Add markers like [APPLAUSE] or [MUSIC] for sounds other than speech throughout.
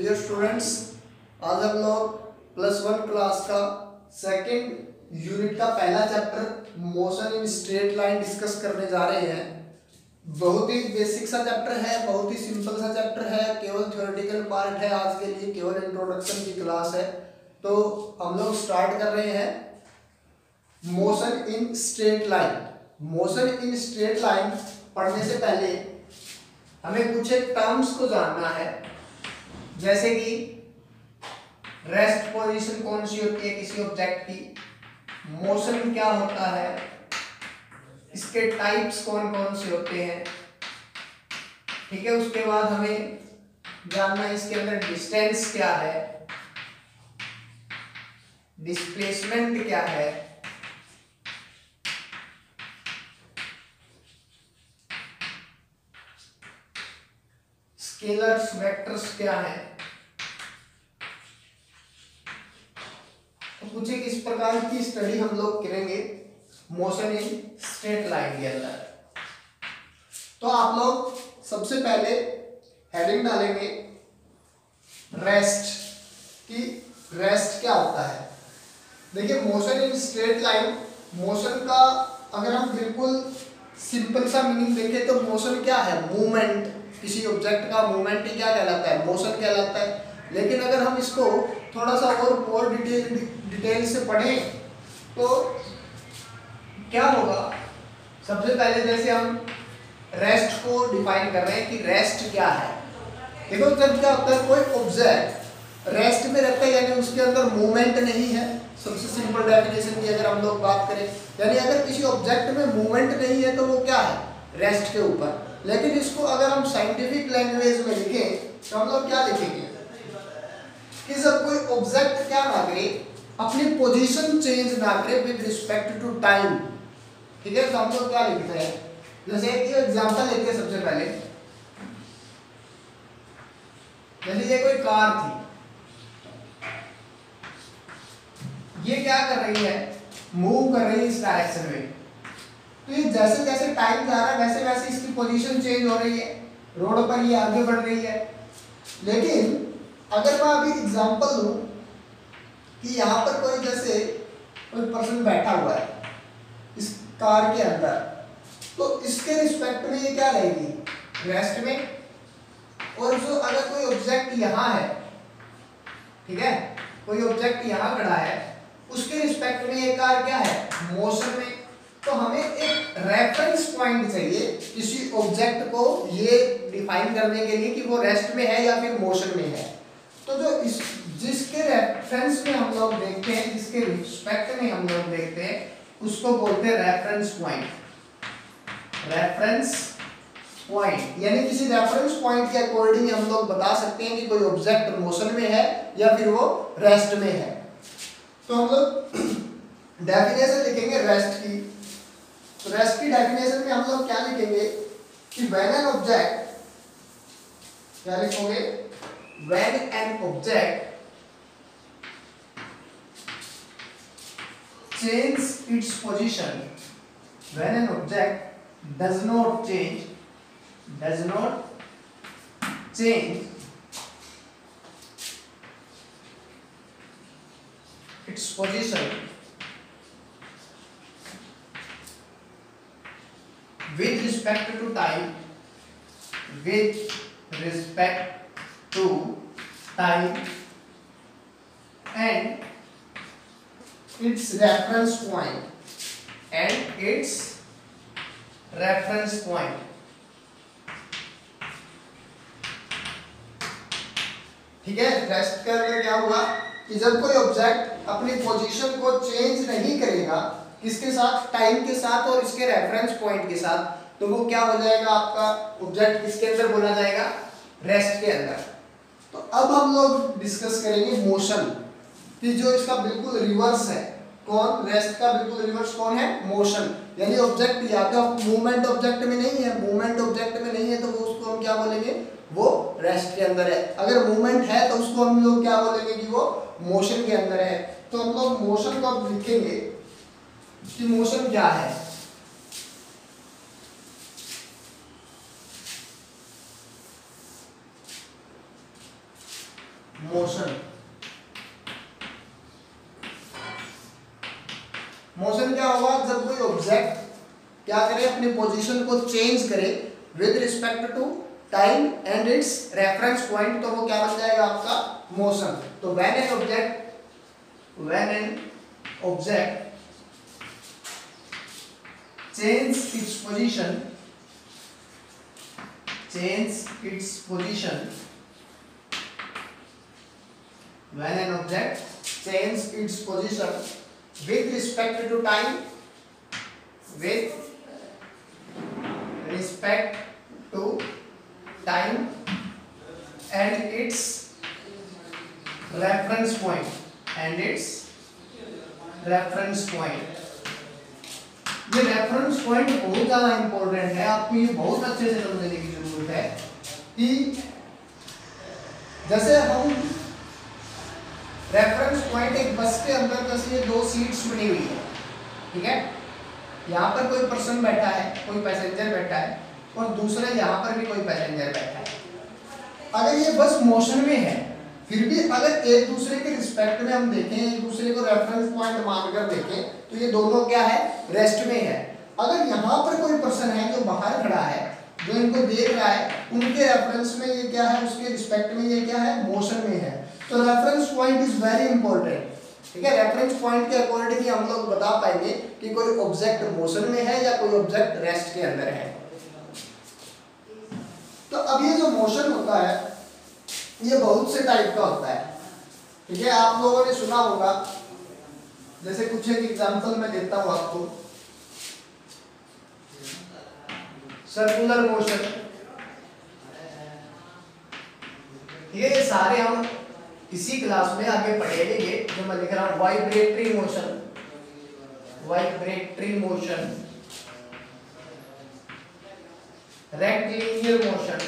Dear students आज हम लोग प्लस वन क्लास का सेकंड यूनिट का पहला chapter motion in straight line discuss करने जा रहे हैं। बहुत ही बेसिक सा चैप्टर है, बहुत ही सिंपल सा चैप्टर है, केवल थ्योरेटिकल पार्ट है आज के लिए, केवल इंट्रोडक्शन की क्लास है। तो हम लोग स्टार्ट कर रहे हैं motion in straight line motion in straight line पढ़ने से पहले हमें कुछ एक टर्म्स को जानना है। जैसे कि रेस्ट पोजीशन कौन सी होती है किसी ऑब्जेक्ट की? मोशन क्या होता है? इसके टाइप्स कौन कौन से होते हैं? ठीक है, उसके बाद हमें जानना इसके अंदर डिस्टेंस क्या है? डिस्प्लेसमेंट क्या है? स्केलर्स वेक्टर्स क्या है? कुछ एक इस प्रकार की स्टडी हम लोग करेंगे मोशन इन स्ट्रेट लाइन के अंदर। तो आप लोग सबसे पहले हेडिंग डालेंगे रेस्ट कि रेस्ट क्या होता है? देखिए motion in straight line motion का अगर हम बिल्कुल सिंपल सा मीनिंग देखें तो मोशन क्या है? मूवमेंट किसी ऑब्जेक्ट का मूवमेंट ही क्या कहलाता है? मोशन कहलाता है। लेकिन अगर हम इसको थोड़ा सा और और डिटेल डिटेल से पढ़ें तो क्या होगा? सबसे पहले जैसे हम रेस्ट को डिफाइन कर रहे हैं कि रेस्ट क्या है। देखो जब क्या होता है कोई ऑब्जेक्ट रेस्ट में रहता है, यानी उसके अंदर मूवमेंट नहीं है। सबसे सिंपल डेफिनेशन की अगर हम लोग बात करें, यानी अगर किसी ऑब्जेक्ट में मूवमेंट नहीं है तो वो क्या है? रेस्ट के ऊपर। लेकिन इसको अगर हम साइंटिफिक लैंग्वेज में लिखें तो हम लोग क्या लिखेंगे? कि जब कोई ऑब्जेक्ट क्या ना करे अपनी पोजीशन चेंज ना करे विद रिस्पेक्ट टू टाइम ठीक है? तो हम लोग क्या लिखते हैं? जैसे एक एग्जांपल लेते हैं सबसे पहले। जैसे ये कोई कार थी। ये क्या कर रही है? मूव कर रही है इस डायरेक्शन में। तो ये जैसे जैसे टाइम जा रहा है, वैसे वैसे इसकी पोजीशन चेंज हो रही है। रोड पर ये आगे बढ़ रही है। लेकिन अगर मैं अभी एग्जांपल दूँ कि यहाँ पर कोई जैसे कोई पर्सन बैठा हुआ है इस कार के अंदर तो इसके रिस्पेक्ट में ये क्या रहेगी? रेस्ट में? और जो अगर कोई ऑब्जेक्ट यहाँ है, ठीक है? कोई ऑब्जेक्ट यहाँ खड़ा है, उसके रिस्पेक्ट में ये कार क्या है? मोशन में। तो हमें एक रेफरेंस पॉइंट चाहिए किसी ऑब्जेक्ट को ये डिफाइन करने के लिए कि वो रेस्ट में है या फिर मोशन में है। तो जो इस जिसके रेफरेंस में हम लोग देखते हैं, जिसके रिस्पेक्ट में हम लोग देखते हैं, उसको बोलते हैं रेफरेंस पॉइंट रेफरेंस पॉइंट यानी किसी रेफरेंस पॉइंट के अकॉर्डिंग हम लोग बता सकते हैं कि कोई ऑब्जेक्ट मोशन में है या फिर वो रेस्ट में है. तो हम लोग [CLEARS THROAT] डेफिनेशन लिखेंगे रेस्ट की. तो रेस्ट की डेफिनेशन में हम लोग क्या लिखेंगे? कि व्हेन एन ऑब्जेक्ट क्या लिखोगे? When an object change its position. When an object does not change does not change its position with respect to time with respect to time and its reference point. And its reference point. ठीक है? Rest करके क्या हुआ? कि जब कोई object अपनी position को चेंज नहीं करेगा, किसके साथ? टाइम के साथ और इसके रेफरेंस पॉइंट के साथ तो वो क्या हो जाएगा आपका? ऑब्जेक्ट किसके अंदर बोला जाएगा? रेस्ट के अंदर। तो अब हम लोग डिस्कस करेंगे मोशन कि जो इसका बिल्कुल रिवर्स है, कौन रेस्ट का बिल्कुल रिवर्स कौन है? मोशन यानी ऑब्जेक्ट या तो मूवमेंट ऑब्जेक्ट में नहीं है मूवमेंट ऑब्जेक्ट में नहीं है तो वो उसको हम क्या बोलेंगे? वो रेस्ट के अंदर है। अगर मूवमेंट है तो उसको हम लोग क्या बोलेंगे कि वो मोशन के अंदर है। तो हम लोग मोशन को लिखेंगे कि मोशन क्या है? मोशन मोशन क्या होगा जब कोई ऑब्जेक्ट क्या करे, अपनी पोजीशन को चेंज करे with respect to time and its reference point तो वो क्या बन जाएगा आपका? मोशन तो when an object when an object change its position, change its position, when an object change its position with respect to time with respect to time and its reference point and its reference point ये reference point बहुत ज़्यादा important है आपको ये बहुत अच्छे से समझने की ज़रूरत है कि जैसे हम रेफरेंस पॉइंट एक बस के अंदर जैसे ये दो सीट्स बनी हुई है। ठीक है? यहाँ पर कोई पर्सन बैठा है, कोई पैसेंजर बैठा है, और दूसरे यहाँ पर भी कोई पैसेंजर बैठा है। अगर ये बस मोशन में है, फिर भी अगर एक दूसरे के रिस्पेक्ट में हम देखें, एक दूसरे को रेफरेंस पॉइंट मानकर देखें तो ये दोनों क्या है? रेस्ट में है। अगर यहाँ पर कोई पर्सन है जो बाहर खड़ा है, जो इनको देख रहा है, उनके रेफरेंस में ये क्या है? उसके रिस्पेक्ट में ये क्या है? मोशन में है। तो reference point is very important ठीक है? रेफरेंस पॉइंट के अकॉर्डिंग हम लोग बता पाएँगे कि कोई ऑब्जेक्ट मोशन में है या कोई ऑब्जेक्ट रेस्ट के अंदर है। तो अब ये जो मोशन होता है, ये बहुत से टाइप का होता है। ठीक है? आप लोगों ने सुना होगा। जैसे कुछ एक एग्जांपल मैं देता हूँ आपको। सर्कुलर मोशन ये सारे हम इसी क्लास में आगे पढ़ेंगे, जो मैं लिख रहा हूँ vibratory motion vibratory motion rectilinear motion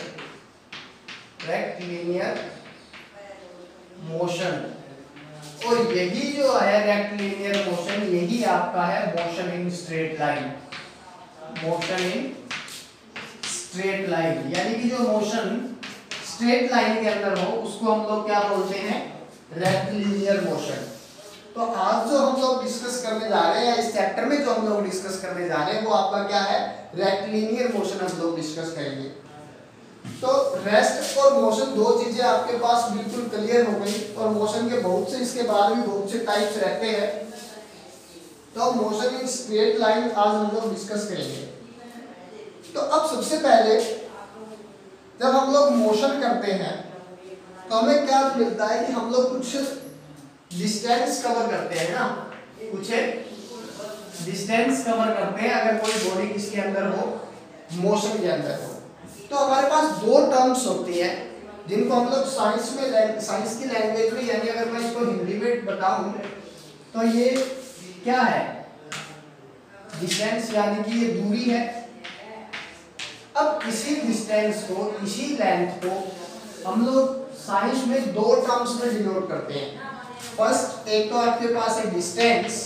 rectilinear motion और यही जो है रेक्टिलिनियर मोशन यही आपका है motion in straight line motion in straight line यानी कि जो मोशन स्ट्रेट लाइन के अंदर हो, उसको हम लोग क्या बोलते हैं? रेक्टिलिनियर मोशन तो आज जो हम लोग डिस्कस करने जा रहे हैं इस चैप्टर में जो हम लोग डिस्कस करने जा रहे हैं, वो आपका क्या है? रेक्टिलिनियर मोशन हम लोग डिस्कस करेंगे। तो रेस्ट और मोशन दो चीज़ें आपके पास बिल्कुल क्लियर हो गई, और मोशन के बहुत से इसके बाद भी बहुत से टाइप्स रहते हैं। तो मोशन इन स्ट्रेट लाइन आज हम लोग डिस्कस करेंगे। तो अब सबसे पहले जब हम लोग मोशन करते हैं तो हमें क्या मिलता है कि हम लोग कुछ डिस्टेंस कवर करते हैं ना? कुछ डिस्टेंस कवर करते हैं, अगर कोई बॉडी किसके अंदर हो मोशन के अंदर हो। तो हमारे पास दो टर्म्स होती है, जिनको हम लोग साइंस में साइंस की लैंग्वेज में, यानी अगर मैं इसको हिंदी में बताऊँ तो ये क्या है? डिस्टेंस यानी कि ये दूरी है। अब इसी डिस्टेंस को इसी लेंथ को हम लोग साइंस में दो टर्म्स में डिनोट करते हैं। फ़र्स्ट एक तो आपके पास है डिस्टेंस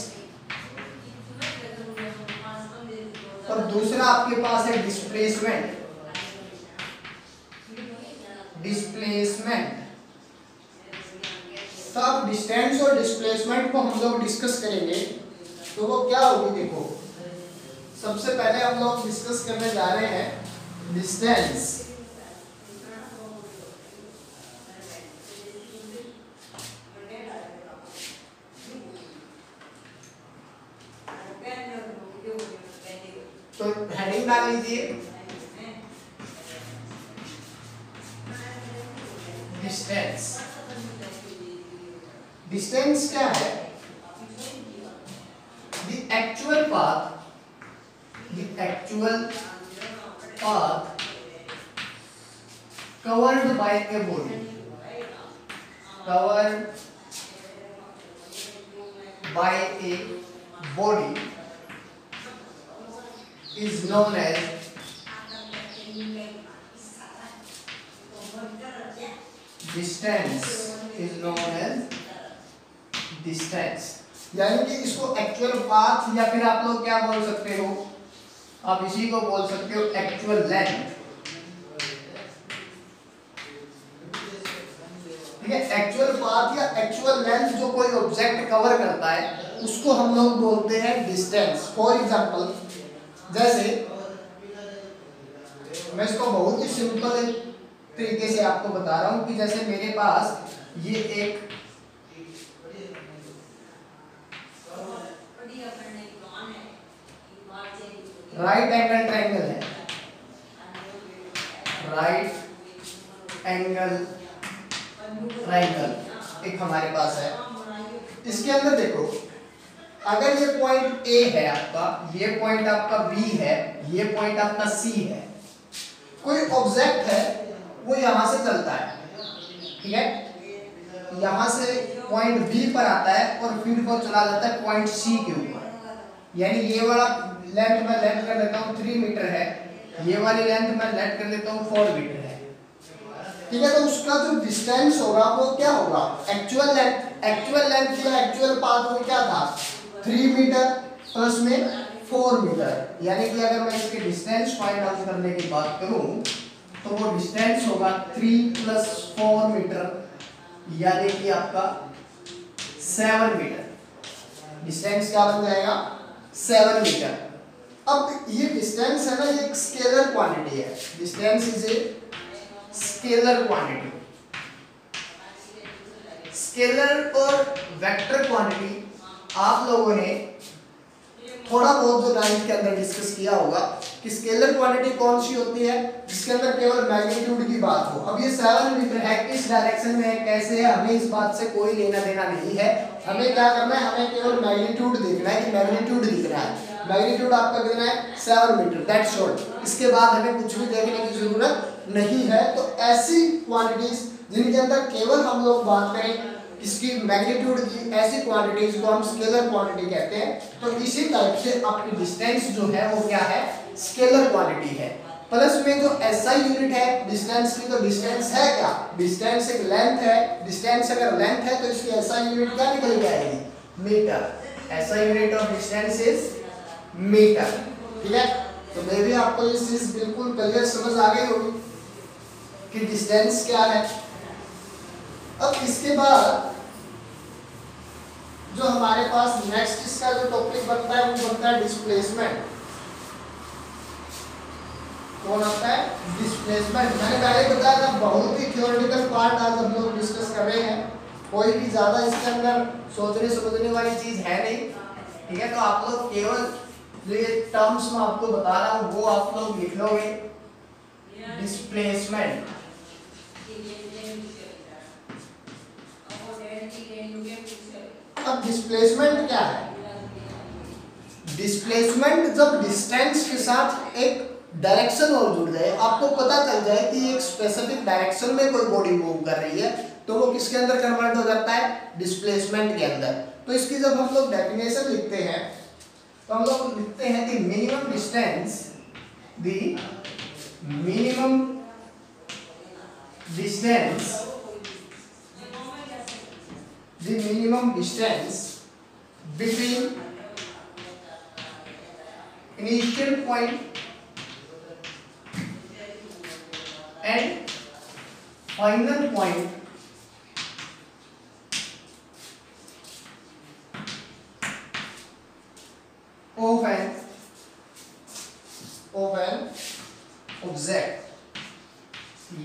और दूसरा आपके पास है डिस्प्लेसमेंट डिस्प्लेसमेंट तो अब डिस्टेंस और डिस्प्लेसमेंट को हम लोग डिस्कस करेंगे। तो वो क्या होगी देखो। सबसे पहले हम लोग डिस्कस करने जा रहे हैं डिस्टेंस तो हेडिंग डाल लीजिए। डिस्टेंस डिस्टेंस क्या है? The actual path the actual path covered by a body covered by a body is known as distance is known as distance यानी कि इसको एक्चुअल पाथ या फिर आप लोग क्या बोल सकते हो आप इसी को बोल सकते हो एक्चुअल लेंथ ठीक है? एक्चुअल पाथ या एक्चुअल लेंथ जो कोई ऑब्जेक्ट कवर करता है, उसको हम लोग बोलते हैं डिस्टेंस फॉर एग्जांपल जैसे मैं इसको बहुत ही सिंपल तरीके से आपको बता रहा हूँ कि जैसे मेरे पास ये एक राइट एंगल ट्रायंगल है। राइट एंगल ट्रायंगल एक हमारे पास है। इसके अंदर देखो, अगर ये पॉइंट ए है आपका, ये पॉइंट आपका बी है, ये पॉइंट आपका सी है, कोई ऑब्जेक्ट है, वो यहाँ से चलता है। ठीक है? यहाँ से पॉइंट बी पर आता है और फिर वो चला जाता है पॉइंट सी के ऊपर। यानी ये वाला लेंथ मैं लेंथ कर लेता हूँ थ्री मीटर है। ये वाली लेंथ मैं लेंथ कर लेता हूँ फोर मीटर है। ठीक है तो उसका जो डिस्टेंस होगा वो क्या होगा? एक्चुअल लेंथ एक्चुअल लेंथ या एक्चुअल पाथ वो क्या था? थ्री मीटर प्लस में फोर मीटर यानी कि अगर मैं इसके डिस्टेंस फाइंड आउट करने की बात करूँ तो वो डिस्टेंस होगा थ्री प्लस फोर मीटर यानी कि आपका सेवन मीटर डिस्टेंस क्या बन जाएगा? सेवन मीटर अब ये डिस्टेंस है ना, ये एक स्केलर क्वांटिटी है। Distance is a scalar quantity scalar और वेक्टर क्वांटिटी आप लोगों ने थोड़ा बहुत जो नाइन्थ के अंदर डिस्कस किया होगा कि स्केलर क्वांटिटी कौन सी होती है, जिसके अंदर केवल मैग्नीट्यूड की बात हो। अब ये सेवन है किस डायरेक्शन में है, कैसे है, हमें इस बात से कोई लेना देना नहीं है। हमें क्या करना है, हमें केवल मैग्नीट्यूड देखना है कि मैग्नीट्यूड दिख रहा है। मैग्नीट्यूड आपका कितना है? सेवन मीटर दैट्स ऑल इसके बाद हमें कुछ भी देखने की ज़रूरत नहीं है तो ऐसी क्वांटिटीज जिनके अंदर केवल हम लोग बात करें, इसकी मैग्नीट्यूड की, ऐसी क्वांटिटीज को हम स्केलर क्वांटिटी कहते हैं। तो इसी टाइप से आपकी डिस्टेंस जो है, वो क्या है? स्केलर क्वांटिटी है। प्लस में जो एसआई यूनिट है डिस्टेंस की तो डिस्टेंस है क्या? डिस्टेंस एक लेंथ है। डिस्टेंस अगर लेंथ है तो इसकी एसआई यूनिट क्या निकल जाएगी? Metre SI unit of distance is metre, ठीक है? तो मे भी आपको ये चीज़ बिल्कुल क्लियर समझ आ गई होगी कि डिस्टेंस क्या है। अब इसके बाद जो हमारे पास नेक्स्ट इसका जो टॉपिक बनता है, वो बनता है डिस्प्लेसमेंट कौन आता है? डिस्प्लेसमेंट मैंने पहले बताया था, बहुत ही थ्योरेटिकल पार्ट आज हम लोग डिस्कस कर रहे हैं। कोई भी ज़्यादा इसके अंदर सोचने समझने वाली चीज़ है नहीं, ठीक है? तो आप लोग केवल जो ये टर्म्स मैं आपको बता रहा हूँ, वो आप लोग लिख लोगे। डिस्प्लेसमेंट अब डिस्प्लेसमेंट क्या है? डिस्प्लेसमेंट जब डिस्टेंस के साथ एक डायरेक्शन और जुड़ जाए, आपको पता चल जाए कि एक स्पेसिफिक डायरेक्शन में कोई बॉडी मूव कर रही है तो वो किसके अंदर कन्वर्ट हो जाता है? डिस्प्लेसमेंट के अंदर। तो इसकी जब हम लोग डेफिनेशन लिखते हैं तो हम लोग लिखते हैं कि minimum distance the minimum distance the minimum distance between initial point and final point of an of an object.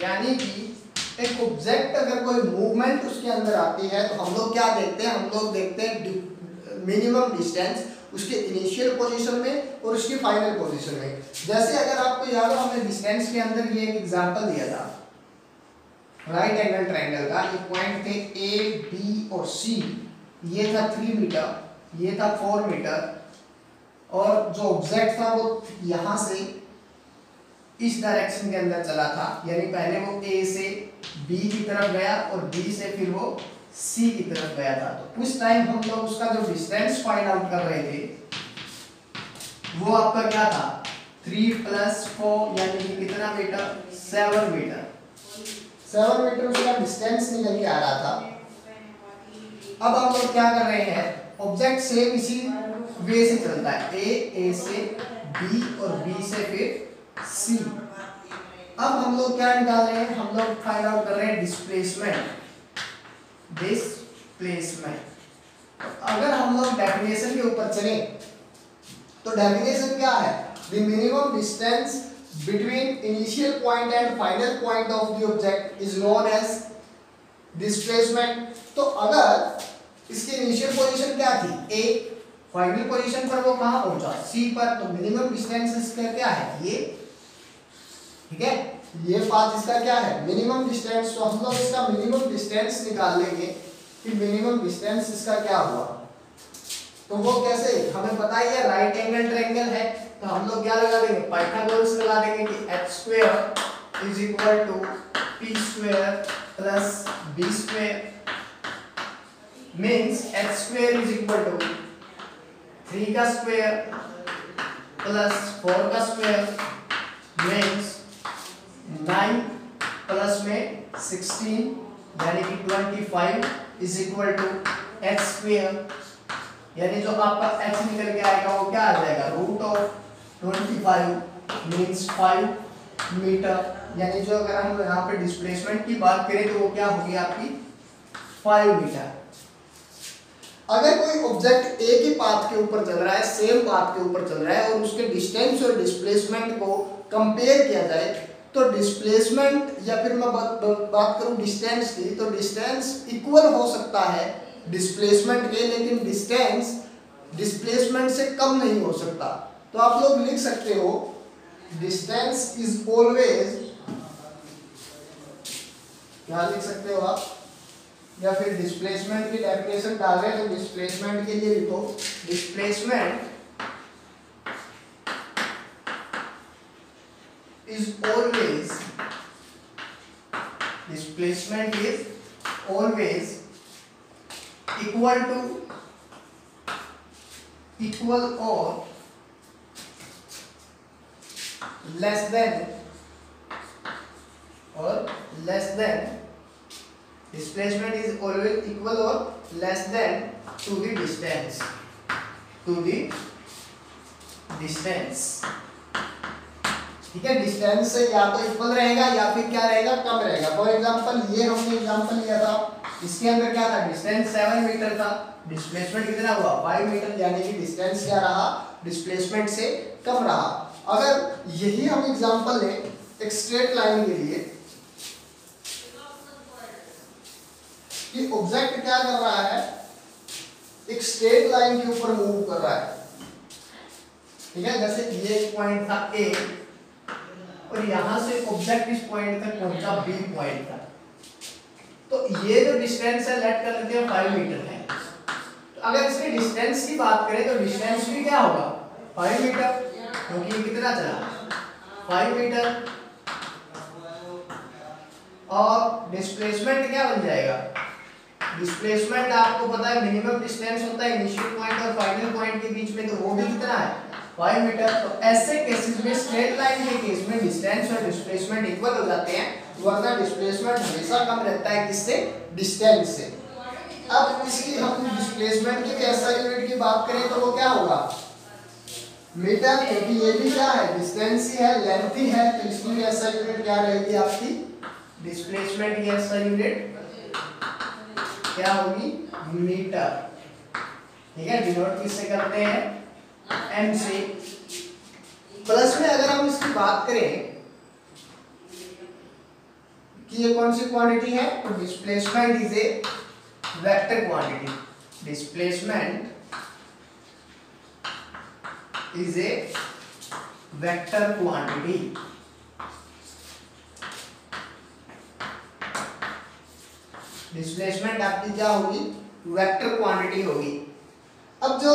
यानी कि एक ऑब्जेक्ट अगर कोई मूवमेंट उसके अंदर आती है तो हम लोग क्या देखते हैं? हम लोग देखते हैं मिनिमम डिस्टेंस उसके इनिशियल पोजीशन में और उसकी फाइनल पोजीशन में। जैसे अगर आपको याद हो, हमने डिस्टेंस के अंदर ये एक एग्जांपल दिया था। राइट एंगल ट्रायंगल का एक पॉइंट थे ए बी और सी ये था थ्री मीटर ये था फोर मीटर और जो ऑब्जेक्ट था वो यहाँ से इस डायरेक्शन के अंदर चला था। यानी पहले वो ए से बी की तरफ़ गया और बी से फिर वो सी की तरफ़ गया था। तो उस टाइम हम लोग उसका जो डिस्टेंस फाइंड आउट कर रहे थे, वो आपका क्या था? थ्री प्लस फोर यानी कि कितना metre seven metre seven metre उसका डिस्टेंस निकल के आ रहा था। अब हम लोग क्या कर रहे हैं? ऑब्जेक्ट सेम इसी वे से चलता है। ए ए से बी और बी से फिर सी अब हम लोग क्या निकाल रहे हैं? हम लोग फाइंड आउट कर रहे हैं डिस्प्लेसमेंट डिस्प्लेसमेंट अगर हम लोग डेफिनेशन के ऊपर चले तो डेफिनेशन क्या है? The minimum distance between initial point and final point of the object is known as displacement तो अगर इसकी इनिशियल पोजीशन क्या थी? ए फाइनल पोजीशन पर वो कहाँ पहुँचा? सी पर। तो मिनिमम डिस्टेंस इसका क्या है? ये, ठीक है? ये पाथ इसका क्या है? मिनिमम डिस्टेंस तो हम लोग इसका मिनिमम डिस्टेंस निकाल लेंगे कि मिनिमम डिस्टेंस इसका क्या हुआ। तो वो कैसे? हमें पता ही है राइट एंगल ट्रायंगल है। तो हम लोग क्या लगा देंगे? पाइथागोरस लगा देंगे कि h square is equal to p square plus b square means h square is equal to 3 का स्क्वायर प्लस 4 का स्क्वायर मींस 9 प्लस में 16 यानी कि 25 is equal to h square यानी जो आपका h निकल के आएगा वो क्या आ जाएगा? रूट ऑफ़ 25 मींस 5 मीटर यानी जो अगर हम यहाँ पे डिस्प्लेसमेंट की बात करें तो वो क्या होगी आपकी? 5 मीटर अगर कोई ऑब्जेक्ट एक ही पाथ के ऊपर चल रहा है सेम पाथ के ऊपर चल रहा है और उसके डिस्टेंस और डिस्प्लेसमेंट को कंपेयर किया जाए तो डिस्प्लेसमेंट या फिर मैं बात बात करूँ डिस्टेंस की तो डिस्टेंस इक्वल हो सकता है डिस्प्लेसमेंट के, लेकिन डिस्टेंस डिस्प्लेसमेंट से कम नहीं हो सकता। तो आप लोग लिख सकते हो डिस्टेंस इज़ ऑलवेज क्या लिख सकते हो आप? या फिर डिस्प्लेसमेंट की डेफिनेशन डाल रहे हैं तो डिस्प्लेसमेंट के लिए लिखो। Displacement is always displacement is always equal to equal और less than, or less than displacement is always equal or less than to the distance. To the distance. ठीक है डिस्टेंस से या तो इक्वल रहेगा या फिर क्या रहेगा? कम रहेगा। फॉर एग्जांपल ये हमने एग्जांपल लिया था। इसके अंदर क्या था? डिस्टेंस सेवन मीटर था। डिस्प्लेसमेंट कितना हुआ? फाइव मीटर यानी कि डिस्टेंस क्या रहा? डिस्प्लेसमेंट से कम रहा। अगर यही हम एग्जांपल लें, एक स्ट्रेट लाइन के लिए कि ऑब्जेक्ट क्या कर रहा है? एक स्ट्रेट लाइन के ऊपर मूव कर रहा है। ठीक है? जैसे ये पॉइंट था ए और यहाँ से ऑब्जेक्ट इस पॉइंट तक पहुँचा बी पॉइंट तक। तो ये जो डिस्टेंस है लेट कर लेते हैं फाइव मीटर है। तो अगर इसके डिस्टेंस की बात करें तो डिस्टेंस भी क्या होगा? फाइव मीटर क्योंकि कितना चला? फाइव मीटर और डिस्प्लेसमेंट क्या बन जाएगा? डिस्प्लेसमेंट आपको पता है मिनिमम डिस्टेंस होता है इनिशियल पॉइंट और फाइनल पॉइंट के बीच में तो वो भी कितना है? फाइव मीटर तो ऐसे केसेस में स्ट्रेट लाइन के केस में डिस्टेंस और डिस्प्लेसमेंट इक्वल हो जाते हैं, वरना डिस्प्लेसमेंट हमेशा कम रहता है किससे? डिस्टेंस से। अब इसकी हम डिस्प्लेसमेंट की ऐसा यूनिट की बात करें तो वो क्या होगा? मीटर क्योंकि ये भी क्या है? डिस्टेंस ही है लेंथ ही है तो इसकी ऐसा यूनिट क्या रहेगी आपकी? डिस्प्लेसमेंट की ऐसा यूनिट क्या होगी? मीटर। ठीक है? डिनोट किससे करते हैं? एम से। प्लस में अगर हम इसकी बात करें कि ये कौन सी क्वांटिटी है? तो displacement is a vector quantity displacement is a vector quantity. Displacement आपकी क्या होगी? वेक्टर क्वांटिटी होगी। अब जो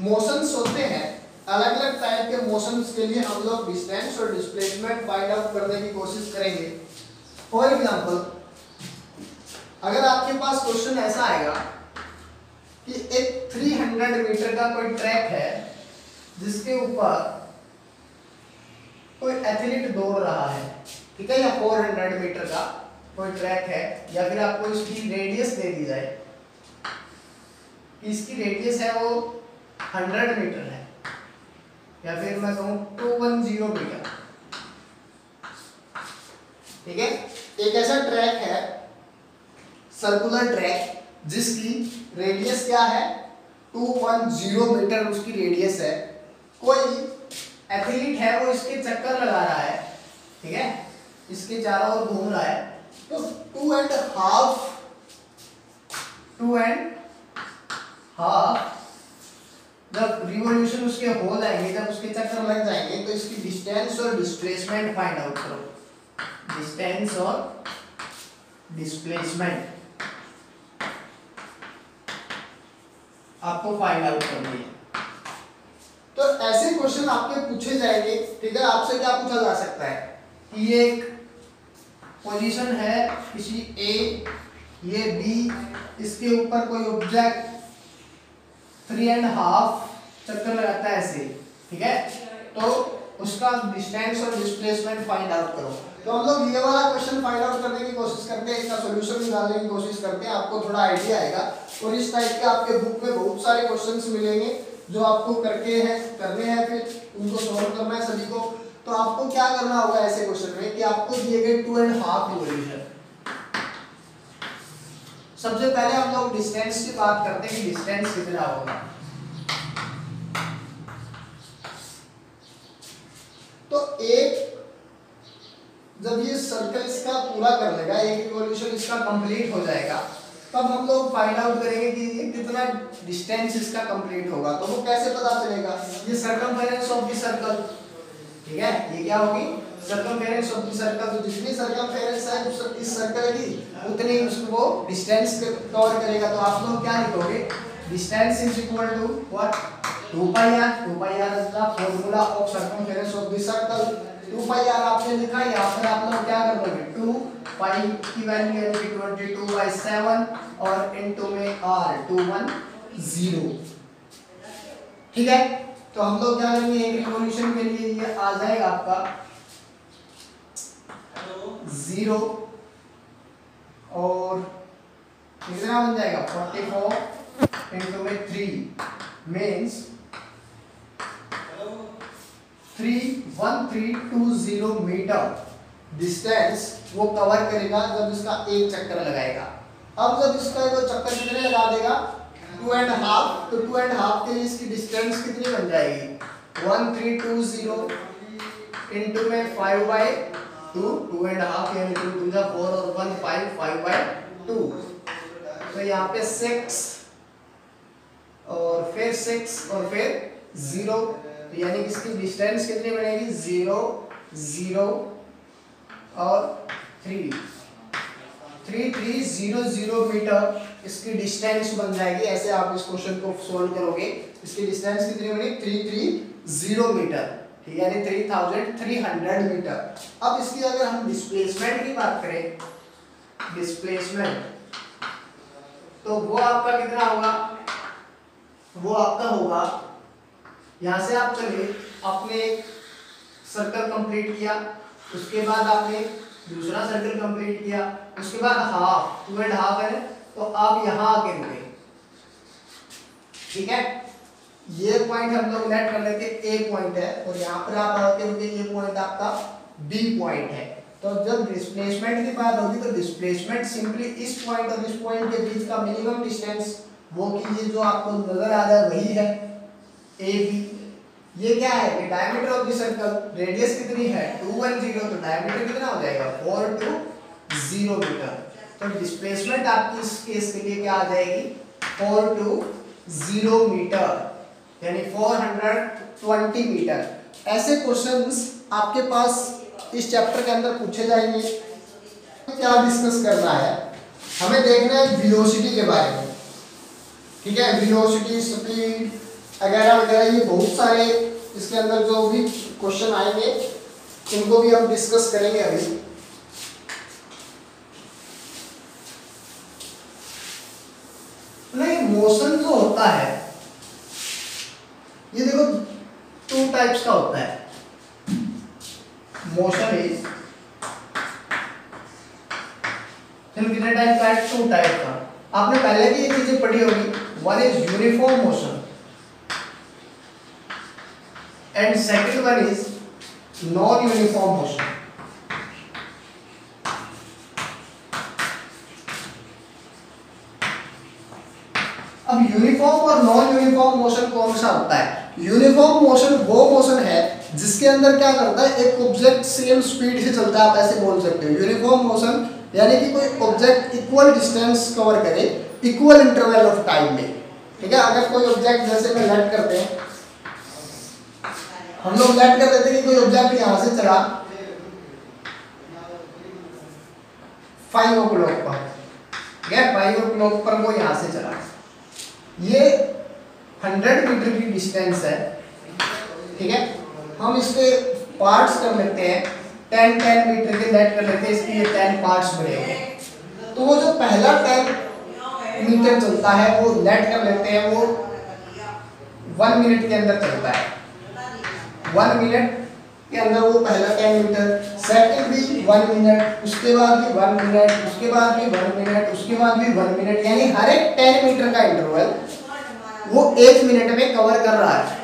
मोशंस होते हैं अलग अलग टाइप के मोशंस के लिए हम लोग डिस्टेंस और डिस्प्लेसमेंट फाइंड आउट करने की कोशिश करेंगे। फॉर एग्ज़ाम्पल अगर आपके पास क्वेश्चन ऐसा आएगा कि एक 300 मीटर का कोई ट्रैक है, जिसके ऊपर कोई एथलीट दौड़ रहा है, ठीक है, या 400 मीटर का कोई ट्रैक है, या फिर आपको इसकी रेडियस दे दी जाए। इसकी रेडियस है वो 100 मीटर है। या फिर मैं कहूँ 210 मीटर ठीक है? एक ऐसा ट्रैक है सर्कुलर ट्रैक जिसकी रेडियस क्या है? 210 मीटर उसकी रेडियस है। कोई एथलीट है वो इसके चक्कर लगा रहा है। ठीक है? इसके चारों ओर घूम रहा है। तो two and half two and half जब रिवोल्यूशन उसके हो जाएँगे जब उसके चक्कर लग जाएँगे तो इसकी डिस्टेंस और डिस्प्लेसमेंट फाइंड आउट करो। डिस्टेंस और डिस्प्लेसमेंट आपको फाइंड आउट करनी है। तो ऐसे क्वेश्चन आपके पूछे जाएँगे ठीक है? आपसे क्या पूछा जा सकता है? कि ये एक पोजीशन है किसी ए ये बी इसके ऊपर कोई ऑब्जेक्ट थ्री एंड हाफ़ चक्कर लगाता है ऐसे, ठीक है? तो उसका डिस्टेंस और डिस्प्लेसमेंट फाइंड आउट करो। तो हम लोग ये वाला क्वेश्चन फाइंड आउट करने की कोशिश करते हैं, इसका सोल्यूशन निकालने की कोशिश करते हैं, आपको थोड़ा आइडिया आएगा। और इस टाइप के आपके बुक में बहुत सारे क्वेश्चन मिलेंगे, जो आपको करके हैं, करने हैं फिर, उनको सॉल्व करना है सभी को। तो आपको क्या करना होगा ऐसे क्वेश्चन में कि आपको दिए गए टू एंड हाफ़ रिवोल्यूशन सबसे पहले हम लोग डिस्टेंस की बात करते हैं कि डिस्टेंस कितना होगा। तो एक, जब ये सर्कल इसका पूरा कर लेगा, एक रिवॉल्यूशन इसका कंप्लीट हो जाएगा, तब हम लोग फाइंड आउट करेंगे कि ये कितना डिस्टेंस इसका कंप्लीट होगा। तो वो कैसे पता चलेगा? ये सर्कमफेरेंस ऑफ़ द सर्कल ठीक है? ये क्या होगी? सर्कमफेरेंस ऑफ़ द सर्कल तो जितनी सर्कमफेरेंस है इस सर्कल की, उतनी उसको डिस्टेंस कवर करेगा। तो आप लोग क्या लिखोगे? Distance is equal to what 2 pi r 2 pi r is the formula of circumference of the circle 2 pi r आपने लिखा, यहाँ पर आप लोग क्या कर दोगे 2 पाई की वैल्यू यानी कि 22 बाय 7 और इनटू में r 210 ठीक है? तो हम लोग क्या करेंगे एक रिवॉल्यूशन के लिए ये आ जाएगा आपका। ज़ीरो और कितना बन जाएगा? फोर्टी फोर इंटू में three means three one three two zero metre distance वो कवर करेगा जब इसका एक चक्कर लगाएगा। अब जब इसका चक्कर कितने लगा देगा? टू एंड हाफ़ तो टू एंड हाफ़ के लिए इसकी डिस्टेंस कितनी बन जाएगी? One three two zero into में five by two two and half यानी टू टू जा फोर और one five five by two तो यहाँ पे सिक्स और फिर सिक्स और फिर ज़ीरो तो यानी इसकी डिस्टेंस कितनी बनेगी? ज़ीरो ज़ीरो और three three three zero zero metre इसकी डिस्टेंस बन जाएगी, ऐसे आप इस क्वेश्चन को सोल्व करोगे। इसकी डिस्टेंस कितनी बनेगी थ्री थ्री ज़ीरो मीटर ठीक है, यानी three thousand three hundred metre अब इसकी अगर हम डिस्प्लेसमेंट की बात करें डिस्प्लेसमेंट तो वो आपका कितना होगा? वो आपका होगा, यहाँ से आप चलिए आपने सर्कल कंप्लीट किया, उसके बाद आपने दूसरा सर्कल कंप्लीट किया, उसके बाद हाफ़ टू एंड हाफ़ है तो आप यहाँ आके रुके। ठीक है? ये पॉइंट हम लोग नेट कर लेते ए पॉइंट है। और यहाँ पर आप आते होंगे ये पॉइंट आपका बी पॉइंट है। तो जब डिस्प्लेसमेंट की बात होगी तो डिस्प्लेसमेंट सिंपली इस पॉइंट और इस पॉइंट के बीच का मिनिमम डिस्टेंस वो कि ये जो आपको नज़र आ रहा है, वही है। ए बी ये क्या है? कि diameter of the circle radius कितनी है? 210 तो डायमीटर कितना हो जाएगा? 4 टू 0 मीटर तो डिस्प्लेसमेंट आपकी इस केस के लिए क्या आ जाएगी? फोर टू ज़ीरो मीटर यानी 420 मीटर ऐसे क्वेश्चंस आपके पास इस चैप्टर के अंदर पूछे जाएँगे। क्या डिस्कस करना है? हमें देखना है वेलोसिटी के बारे में। ठीक है? वेलोसिटी स्पीड वगैरह वगैरह, ये बहुत सारे इसके अंदर जो भी क्वेश्चन आएँगे उनको भी हम डिस्कस करेंगे अभी। नहीं मोशन जो होता है, ये देखो टू टाइप्स का होता है। मोशन इज़ कितने टाइप का है? टू टाइप का। आपने पहले भी ये चीज़ें पढ़ी होगी। One is uniform motion and second one is non uniform motion अब यूनिफॉर्म और नॉन यूनिफॉर्म मोशन कौन सा होता है? यूनिफॉर्म मोशन वो मोशन है जिसके अंदर क्या करता है? एक ऑब्जेक्ट सेम स्पीड से चलता है, आप ऐसे बोल सकते हो। यूनिफॉर्म मोशन यानी कि कोई ऑब्जेक्ट इक्वल डिस्टेंस कवर करे इक्वल इंटरवल ऑफ़ टाइम में। ठीक है? अगर कोई ऑब्जेक्ट जैसे में लेट करते हैं। हम लोग लेट कर देते कि कोई ऑब्जेक्ट यहाँ से चला फाइव ओ क्लॉक पर। ठीक है? फाइव ओ क्लॉक पर वो यहाँ से चला ये हंड्रेड मीटर की डिस्टेंस है, ठीक है? हम इसके पार्ट्स कर लेते हैं टेन टेन मीटर के लेट कर लेते हैं, इसके ये टेन पार्ट्स बने तो वो जो पहला टेन मीटर चलता है, वो लेट कर लेते हैं, वो वन मिनट के अंदर चलता है। वन मिनट के अंदर वो पहला टेन मीटर सेकंड भी वन मिनट उसके बाद भी वन मिनट उसके बाद भी वन मिनट उसके बाद भी वन मिनट यानी हर एक टेन मीटर का इंटरवल वो एक मिनट में कवर कर रहा है।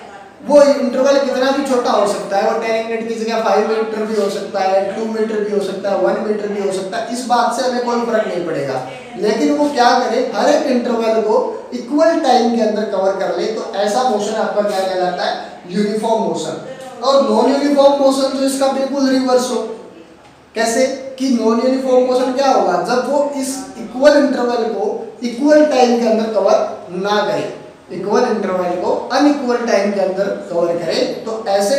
वो इंटरवल कितना भी छोटा हो सकता है, वो टेन मिनट की जगह फाइव मीटर भी हो सकता है टू मीटर भी हो सकता है वन मीटर भी हो सकता है, इस बात से हमें कोई फ़र्क नहीं पड़ेगा। लेकिन वो क्या करे, हर एक इंटरवल को इक्वल टाइम के अंदर कवर कर ले तो ऐसा मोशन आपका क्या कहलाता है? यूनिफॉर्म मोशन और नॉन यूनिफॉर्म मोशन तो इसका बिल्कुल रिवर्स हो। कैसे? कि नॉन यूनिफॉर्म मोशन क्या होगा? जब वो इस इक्वल इंटरवल को इक्वल टाइम के अंदर कवर ना करे इक्वल इंटरवल को अनइक्वल टाइम के अंदर कवर करे तो ऐसे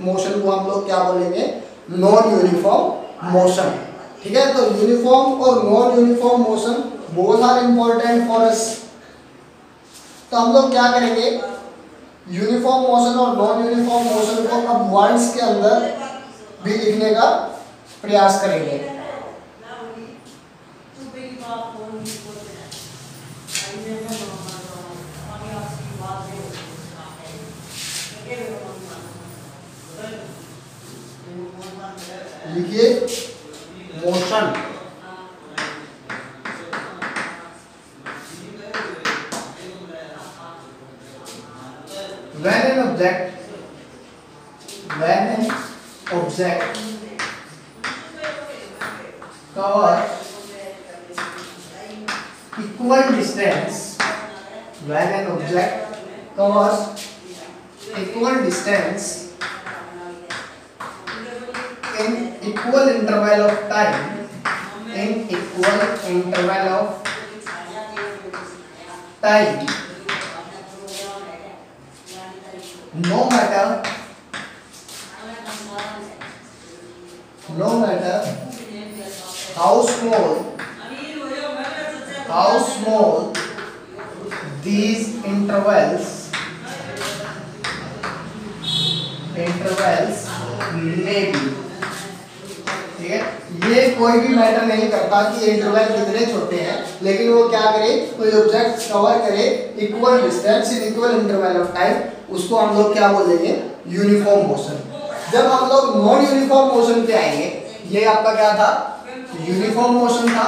मोशन को हम लोग क्या बोलेंगे? नॉन यूनिफॉर्म मोशन ठीक है? तो यूनिफॉर्म और non uniform motion both are important for us तो हम लोग क्या करेंगे? यूनिफॉर्म मोशन और नॉन यूनिफॉर्म मोशन को अब वर्ड्स के अंदर भी लिखने का प्रयास करेंगे। लिखिए motion when an object when an object cover equal distance when an object covers equal distance in equal interval of time in equal interval of time no matter no matter small. How small these intervals intervals may be? ठीक है? ये कोई भी matter नहीं करता कि interval कितने छोटे हैं, लेकिन वो क्या करे? कोई ऑब्जेक्ट कवर करे equal distance in equal interval of time उसको हम लोग क्या बोलेंगे? यूनिफॉर्म मोशन जब हम लोग नॉन यूनिफॉर्म मोशन पे आएँगे, ये आपका क्या था? यूनिफॉर्म मोशन था।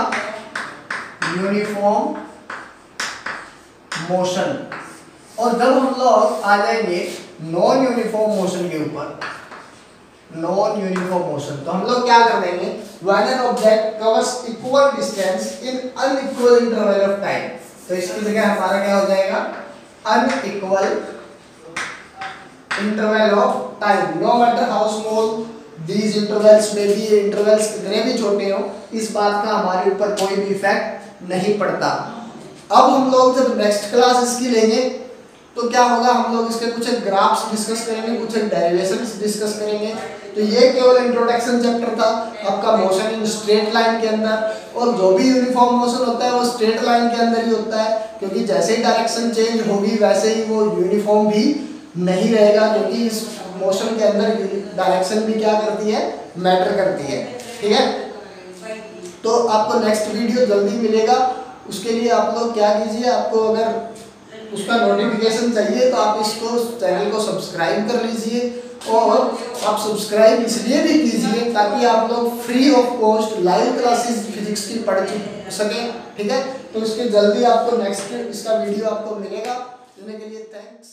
Uniform motion. और जब हम लोग आ जाएँगे नॉन यूनिफॉर्म मोशन के ऊपर नॉन यूनिफॉर्म मोशन तो हम लोग क्या कर देंगे? When an object covers equal distance in unequal interval of time तो इसकी जगह हमारा क्या हो जाएगा? Unequal interval of time no matter how small these intervals में भी इंटरवल्स कितने भी छोटे हो, इस बात का हमारे ऊपर कोई भी इफ़ेक्ट नहीं पड़ता। अब हम लोग जब नेक्स्ट क्लास इसकी लेंगे तो क्या होगा? हम लोग इसके कुछ ग्राफ्स डिस्कस करेंगे, कुछ डेरिवेशंस डिस्कस करेंगे। तो ये केवल इंट्रोडक्शन चैप्टर था आपका मोशन इन स्ट्रेट लाइन के अंदर। और जो भी यूनिफॉर्म मोशन होता है, वो स्ट्रेट लाइन के अंदर ही होता है, क्योंकि जैसे ही डायरेक्शन चेंज होगी, वैसे ही वो यूनिफॉर्म भी नहीं रहेगा, क्योंकि इस मोशन के अंदर डायरेक्शन भी क्या करती है? मैटर करती है। ठीक है? तो आपको नेक्स्ट वीडियो जल्दी मिलेगा। उसके लिए आप लोग क्या कीजिए, आपको अगर उसका नोटिफिकेशन चाहिए तो आप इसको चैनल को सब्सक्राइब कर लीजिए और आप सब्सक्राइब इसलिए भी कीजिए ताकि आप लोग free of cost live classes physics की पढ़ सकें। ठीक है? तो इसके जल्दी आपको नेक्स्ट इसका वीडियो आपको मिलेगा। के लिए थैंक्स